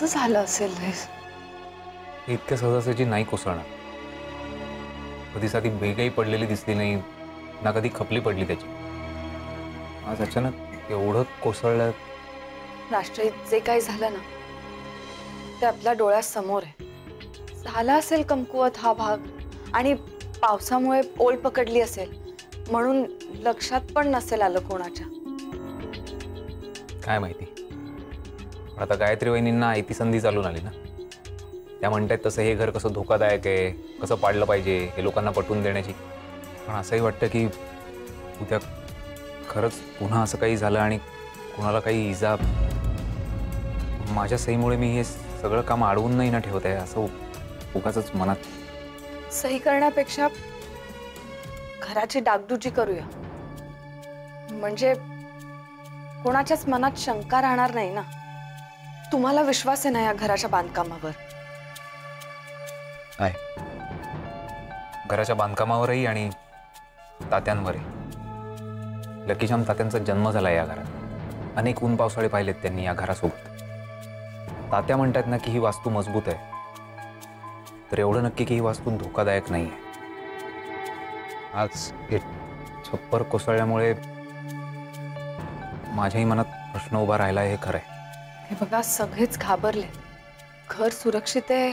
कसं झालं असेल इतक्या सहजासहजी नाही कोसळणार. कधी साधी बेगाई पडलेली दिसली नाही ना कधी खपली पडली त्याची. आज अचानक एवढं कोसळलं राष्ट्रहित जे काही झालं ना ते आपल्या डोळ्यासमोर आहे. झाला असेल कमकुवत हा भाग आणि पावसामुळे ओल पकडली असेल म्हणून लक्षात पण नसेल आलं कोणाच्या. काय माहिती? आता गायत्री वहिनींना आयती संधी चालून आली ना. त्या म्हणतायत तसं हे घर कसं धोकादायक आहे, कसं पाडलं पाहिजे, हे लोकांना पटवून देण्याची. पण असंही वाटतं की उद्या खरंच पुन्हा असं काही झालं आणि कुणाला काही इजा. माझ्या सहीमुळे मी हे सगळं काम अडवून नाही ना ठेवत आहे, असं उगाच मनात. सही करण्यापेक्षा घराची डागडुजी करूया. म्हणजे कोणाच्याच मनात शंका राहणार नाही ना. तुम्हाला विश्वास आहे ना या घराच्या बांधकामावर? आहे. घराच्या बांधकामावरही आणि तात्यांवरही. लकीशाम तात्यांचा जन्म झाला या घरात. अनेक ऊन पावसाळे पाहिलेत त्यांनी या घरासोबत. तात्या म्हणतात ना की ही वास्तू मज़बूत आहे. तर एवढं नक्की की ही वास्तू धोकादायक नाही आहे आज हे छप्पर कोसळल्यामुळे माझ्याही मनात प्रश्न उभा राहिला हे खरं आहे हे बघा सगळेच घाबरले घर सुरक्षित आहे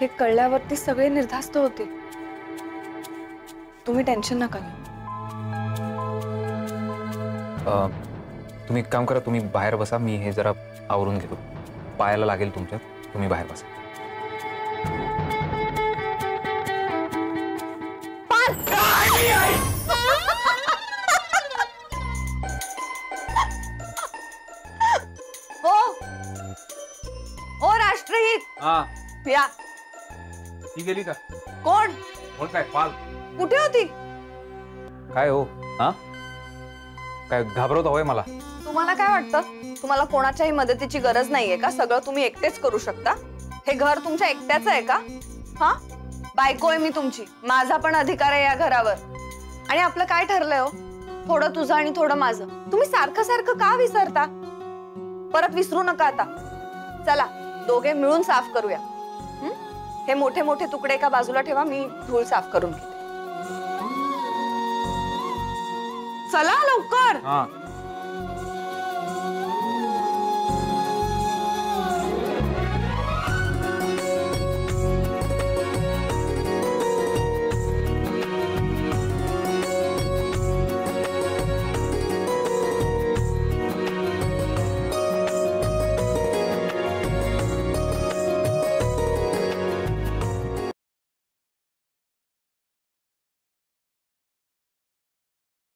हे कळल्यावरती सगळे निर्धास्त होते. तुम्ही टेन्शन नका घेऊ. तुम्ही काम करा तुम्ही बाहेर बसा मी हे जरा आवरून घेतो. पायाला लागेल तुमच्या तुम्ही बाहेर बसा. हो हा. या. ती गेली का? कोण? कोण काय? पाल. कुठे होती? काय हो? हा? काय घाबरवत हवंय मला? तुम्हाला काय वाटतं? तुम्हाला कोणाच्याही मदतीची गरज नाहीये का? सगळं तुम्ही एकटेच करू शकता? हे घर तुमच्या एकट्याच आहे का? हा? बायको आहे मी तुमची. माझा पण अधिकार आहे या घरावर. आणि आपलं काय ठरलंय हो? थोडं तुझं आणि थोडं माझं. तुम्ही सारखं सारखं का विसरता? परत विसरू नका आता. चला. दोघे मिळून साफ़ करूया. हे? मोठे मोठे तुकडे एका बाजूला ठेवा मी धूळ साफ़ करून घेते. चला लवकर. हा.